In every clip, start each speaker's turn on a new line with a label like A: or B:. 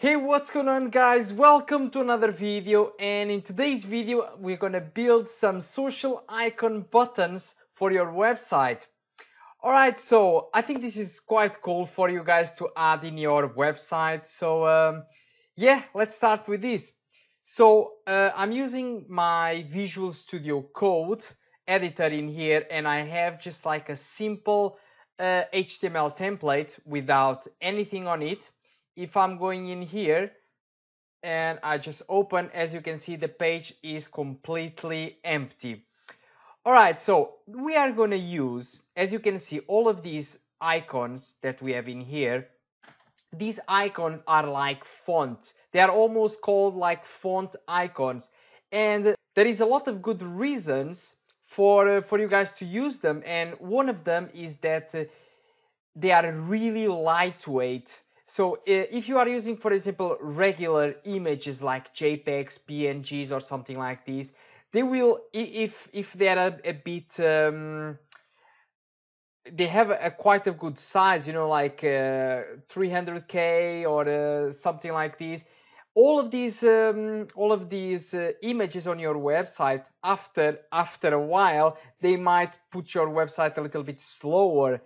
A: Hey what's going on guys? Welcome to another video and in today's video we're gonna build some social icon buttons for your website. Alright so I think this is quite cool for you guys to add in your website. So um, yeah let's start with this. So uh, I'm using my Visual Studio Code editor in here and I have just like a simple uh, HTML template without anything on it if I'm going in here and I just open as you can see the page is completely empty. Alright so we are gonna use as you can see all of these icons that we have in here. These icons are like font they are almost called like font icons. And there is a lot of good reasons for uh, for you guys to use them. And one of them is that uh, they are really lightweight so if you are using, for example, regular images like JPEGs, PNGs, or something like this, they will, if if they are a, a bit, um, they have a, a, quite a good size, you know, like uh, 300k or uh, something like this. All of these, um, all of these uh, images on your website, after after a while, they might put your website a little bit slower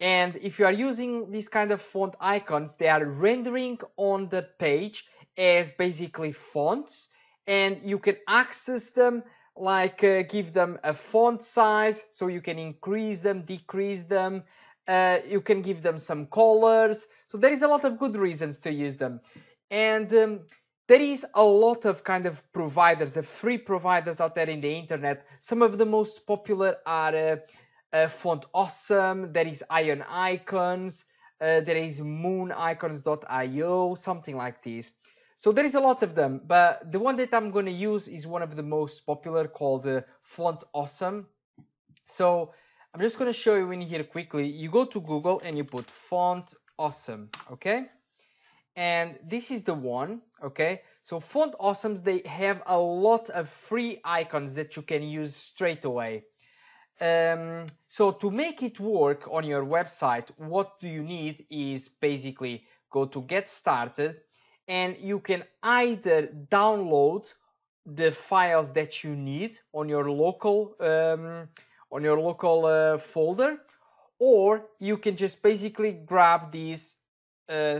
A: and if you are using these kind of font icons, they are rendering on the page as basically fonts and you can access them like uh, give them a font size so you can increase them, decrease them. Uh, you can give them some colors. So there is a lot of good reasons to use them. And um, there is a lot of kind of providers, of free providers out there in the internet. Some of the most popular are uh, uh, Font Awesome, there is Iron Icons, uh, there is moonicons.io, something like this. So there is a lot of them, but the one that I'm going to use is one of the most popular called uh, Font Awesome. So I'm just going to show you in here quickly. You go to Google and you put Font Awesome, okay? And this is the one, okay? So Font Awesomes, they have a lot of free icons that you can use straight away. Um, so to make it work on your website, what do you need is basically go to get started and you can either download the files that you need on your local um, on your local uh, folder or you can just basically grab these uh,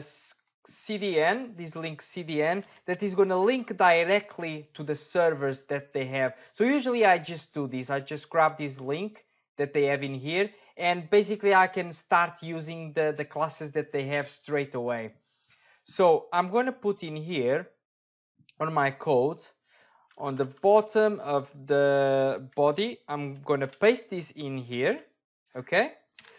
A: CDN, this link CDN, that is going to link directly to the servers that they have. So usually I just do this. I just grab this link that they have in here and basically I can start using the, the classes that they have straight away. So I'm going to put in here on my code on the bottom of the body I'm going to paste this in here okay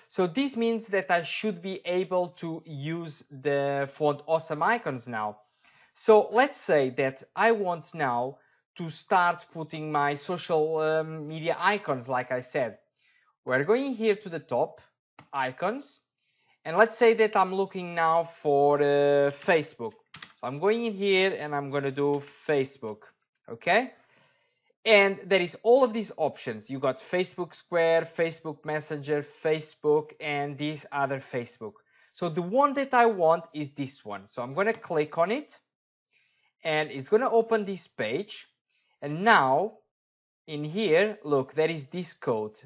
A: so this means that I should be able to use the font awesome icons now. So let's say that I want now to start putting my social um, media icons like I said. We're going here to the top, icons, and let's say that I'm looking now for uh, Facebook. So I'm going in here and I'm going to do Facebook, okay? And there is all of these options. You got Facebook Square, Facebook Messenger, Facebook, and this other Facebook. So the one that I want is this one. So I'm going to click on it and it's going to open this page. And now in here, look, there is this code.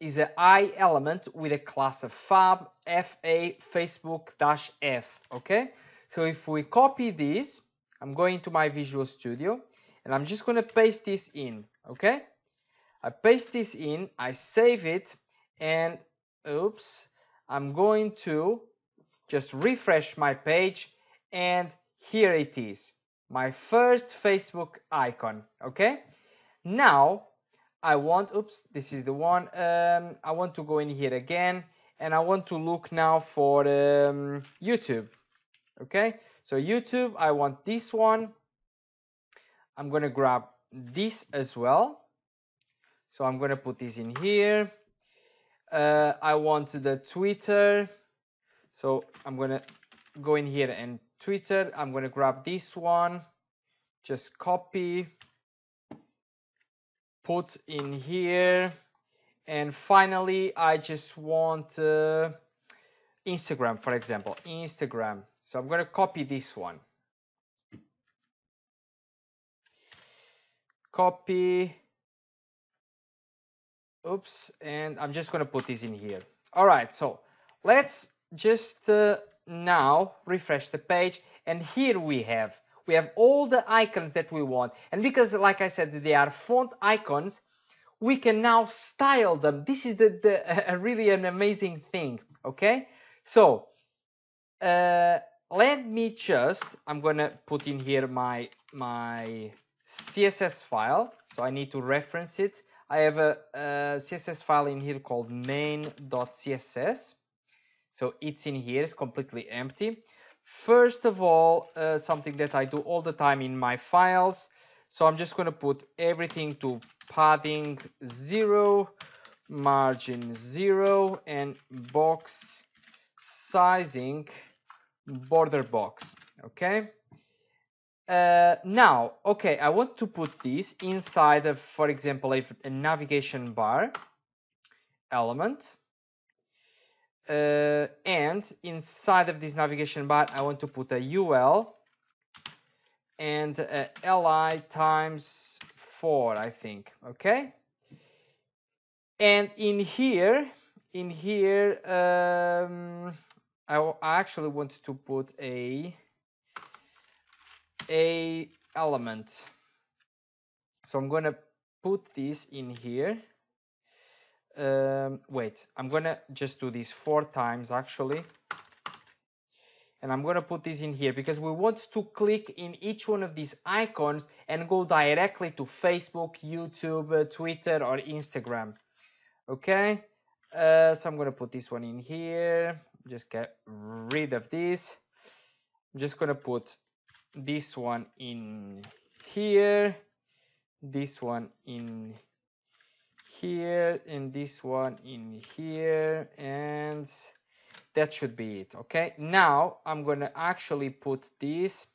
A: Is an I element with a class of fab fa facebook dash f. Okay. So if we copy this, I'm going to my Visual Studio and I'm just going to paste this in okay? I paste this in I save it and oops I'm going to just refresh my page and here it is my first Facebook icon okay? Now I want oops this is the one um, I want to go in here again and I want to look now for um, YouTube okay? So YouTube I want this one I'm going to grab this as well. So I'm going to put this in here. Uh, I want the Twitter. So I'm going to go in here and Twitter. I'm going to grab this one. Just copy. Put in here. And finally, I just want uh, Instagram, for example. Instagram. So I'm going to copy this one. Copy. Oops and I'm just gonna put this in here. All right so let's just uh, now refresh the page and here we have we have all the icons that we want. And because like I said they are font icons we can now style them. This is the, the uh, really an amazing thing okay? So uh, let me just I'm gonna put in here my my CSS file so I need to reference it I have a, a CSS file in here called main.css. So it's in here, it's completely empty. First of all, uh, something that I do all the time in my files. So I'm just going to put everything to padding 0, margin 0, and box sizing border box. Okay. Uh, now, okay, I want to put this inside of, for example, a, a navigation bar element. Uh, and inside of this navigation bar, I want to put a UL and a li times 4, I think, okay? And in here, in here, um, I, I actually want to put a a element. So I'm gonna put this in here. Um, wait, I'm gonna just do this four times actually. And I'm gonna put this in here because we want to click in each one of these icons and go directly to Facebook, YouTube, uh, Twitter, or Instagram. Okay, uh, so I'm gonna put this one in here. Just get rid of this. I'm just gonna put this one in here this one in here and this one in here and that should be it okay? Now i'm gonna actually put this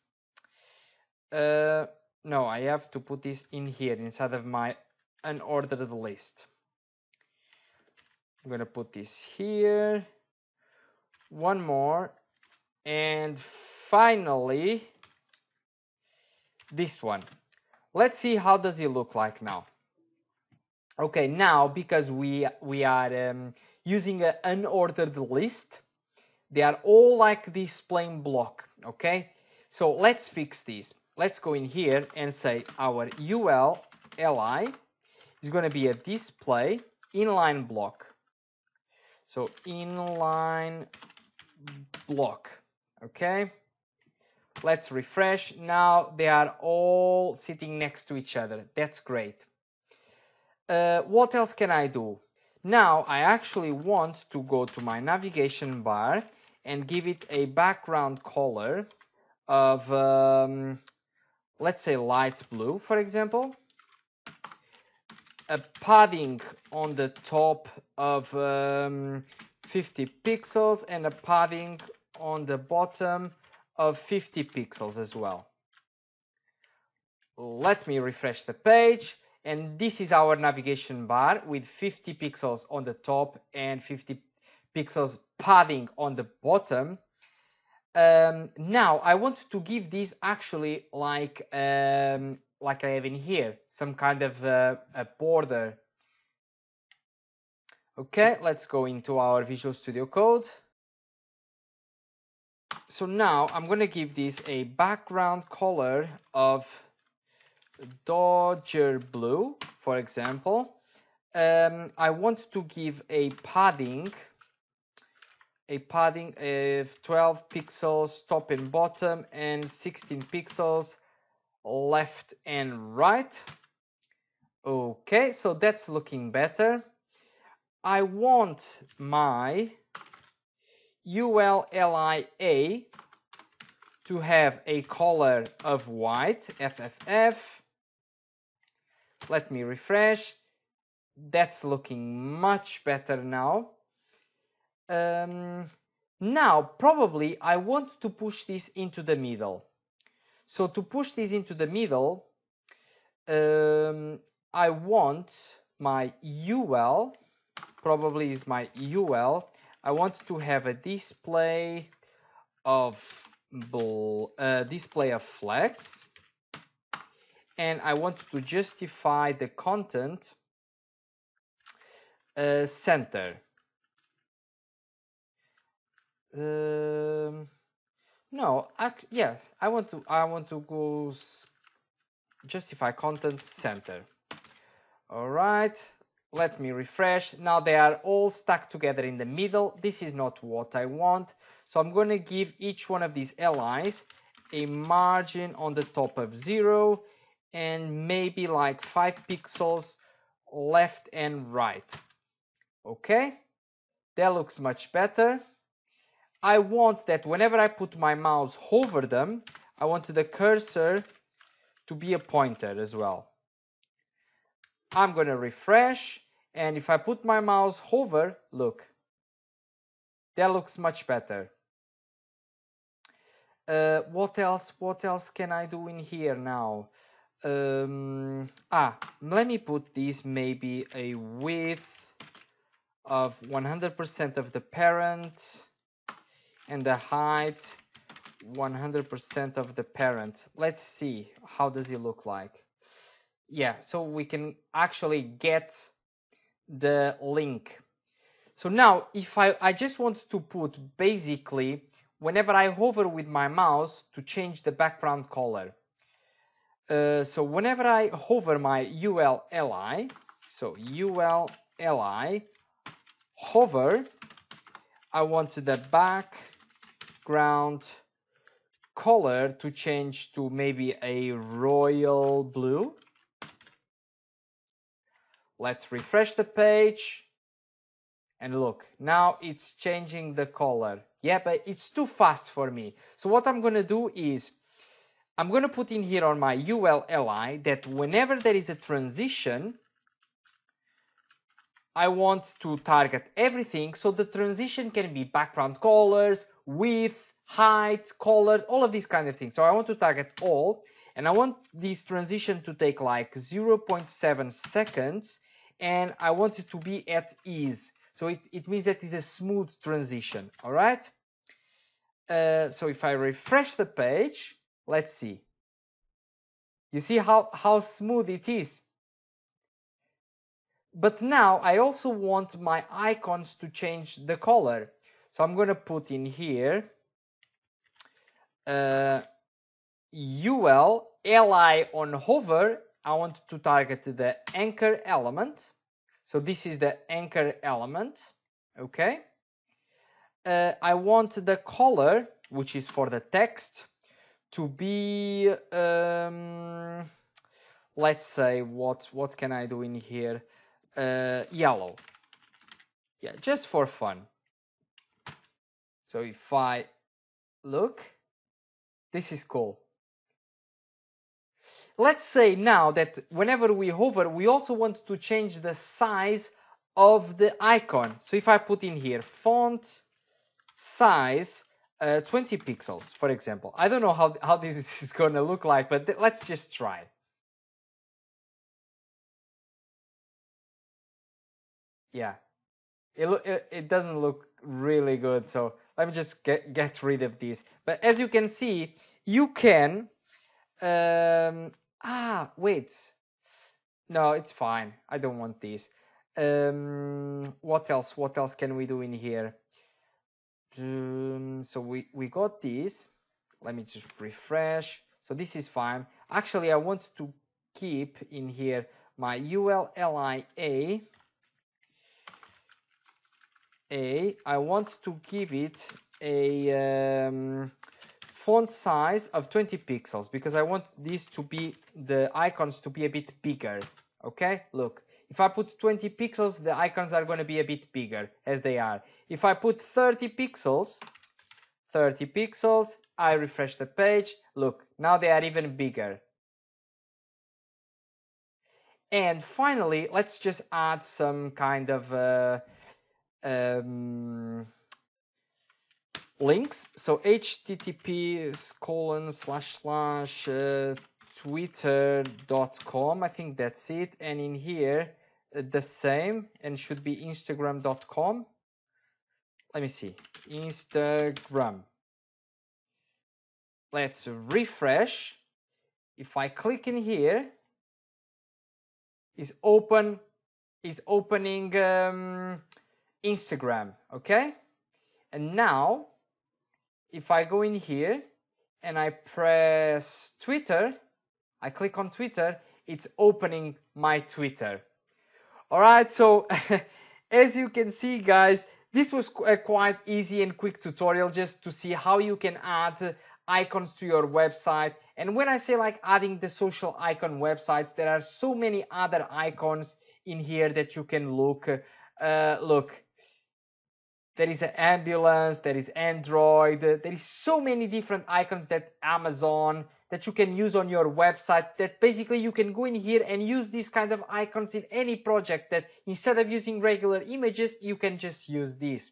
A: uh no i have to put this in here inside of my unordered list. I'm gonna put this here one more and finally this one. Let's see how does it look like now. Okay, now because we we are um, using an unordered list, they are all like this plain block. Okay, so let's fix this. Let's go in here and say our ul li is going to be a display inline block. So inline block. Okay. Let's refresh. Now they are all sitting next to each other. That's great. Uh, what else can I do? Now I actually want to go to my navigation bar and give it a background color of, um, let's say light blue, for example. A padding on the top of um, 50 pixels and a padding on the bottom of 50 pixels as well. Let me refresh the page and this is our navigation bar with 50 pixels on the top and 50 pixels padding on the bottom. Um, now I want to give this actually like um, like I have in here, some kind of uh, a border. Okay, let's go into our Visual Studio Code so now I'm going to give this a background color of Dodger blue, for example. Um, I want to give a padding, a padding of 12 pixels top and bottom and 16 pixels left and right. Okay, so that's looking better. I want my ULLIA to have a color of white, FFF. Let me refresh. That's looking much better now. Um, now, probably I want to push this into the middle. So to push this into the middle, um, I want my UL, probably is my UL, I want to have a display of uh, display of flex and I want to justify the content uh, center. Um, no, yes, I want to I want to go justify content center. All right, let me refresh. Now they are all stuck together in the middle. This is not what I want. So I'm going to give each one of these LIs a margin on the top of zero and maybe like five pixels left and right. Okay, that looks much better. I want that whenever I put my mouse over them, I want the cursor to be a pointer as well. I'm going to refresh and if I put my mouse hover, look, that looks much better. Uh, what else? What else can I do in here now? Um, ah, let me put this maybe a width of 100% of the parent and the height 100% of the parent. Let's see how does it look like. Yeah, so we can actually get the link. So now if I, I just want to put basically whenever I hover with my mouse to change the background color. Uh, so whenever I hover my UL li, so UL li, hover, I want the background color to change to maybe a royal blue. Let's refresh the page. And look, now it's changing the color. Yeah, but it's too fast for me. So what I'm going to do is I'm going to put in here on my ULLI that whenever there is a transition, I want to target everything so the transition can be background colors, width, height, color, all of these kind of things. So I want to target all and I want this transition to take like 0.7 seconds and I want it to be at ease. So it, it means that it's a smooth transition, all right? Uh, so if I refresh the page, let's see. You see how, how smooth it is. But now I also want my icons to change the color. So I'm going to put in here uh, UL, LI on hover. I want to target the anchor element. So this is the anchor element, okay? Uh, I want the color, which is for the text, to be, um, let's say, what, what can I do in here? Uh, yellow. Yeah, just for fun. So if I look, this is cool. Let's say now that whenever we hover, we also want to change the size of the icon. So if I put in here font size uh, 20 pixels, for example. I don't know how, how this is going to look like, but let's just try. Yeah, it, it, it doesn't look really good. So let me just get, get rid of this. But as you can see, you can um, Ah, wait. No, it's fine. I don't want this. Um, what else? What else can we do in here? Um, so we, we got this. Let me just refresh. So this is fine. Actually, I want to keep in here my ULLIA. A. I want to give it a um, font size of 20 pixels because I want these to be the icons to be a bit bigger okay? Look if I put 20 pixels the icons are going to be a bit bigger as they are. If I put 30 pixels 30 pixels I refresh the page. Look now they are even bigger. And finally let's just add some kind of uh, um, links. So http colon slash slash uh, twitter.com. I think that's it. And in here, uh, the same and should be instagram.com. Let me see. Instagram. Let's refresh. if I click in here is open is opening um, Instagram okay and now if I go in here and I press Twitter I click on Twitter it's opening my Twitter. Alright so as you can see guys this was a quite easy and quick tutorial just to see how you can add icons to your website. And when I say like adding the social icon websites there are so many other icons in here that you can look uh, look there is an ambulance there is android there is so many different icons that amazon that you can use on your website that basically you can go in here and use these kind of icons in any project that instead of using regular images you can just use these.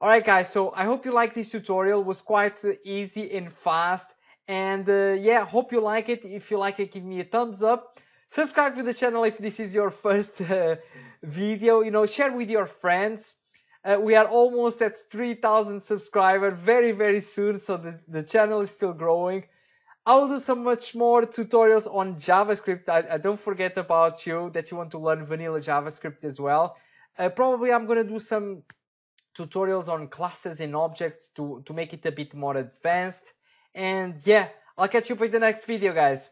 A: Alright guys so I hope you like this tutorial. It was quite easy and fast. And uh, yeah hope you like it. If you like it give me a thumbs up. Subscribe to the channel if this is your first uh, video. You know share with your friends uh, we are almost at 3000 subscribers very very soon so the, the channel is still growing I will do some much more tutorials on JavaScript I, I don't forget about you that you want to learn vanilla JavaScript as well uh, probably I'm gonna do some tutorials on classes and objects to, to make it a bit more advanced. And yeah, I'll catch you in the next video, guys.